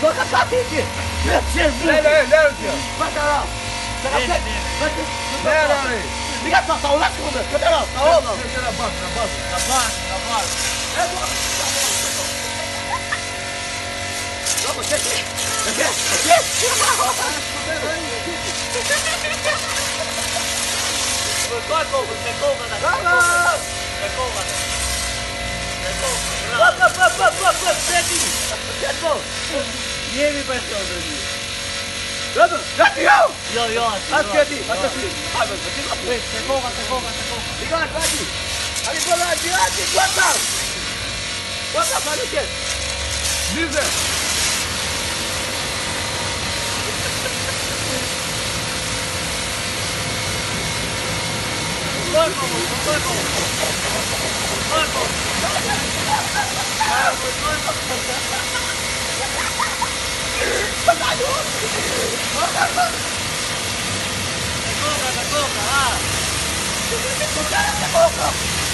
Toca a cabeça aqui! Jesus! Lera, lera, né? tio! Vai, Carol! Liga só, tá olhando, cadê? Cadê, não? Tá olhando? Na base! Vamos, aqui, aqui! Vamos, này. vamos, vamos, vamos. Frente. Frente. Niemi pasiowy. Vamos. Gatinho. Yo, yo, así. Aqui, aqui. Aqui, aqui. Vai, vai, vai. Ves, cái cô mà, cái cô mà, cái cô. Liga, vai aqui. Ali, por lá, adiante. Bota. Bota, vai no quê? Lize. Coi cô, coi cô. Coi ¡Escuchad este poco!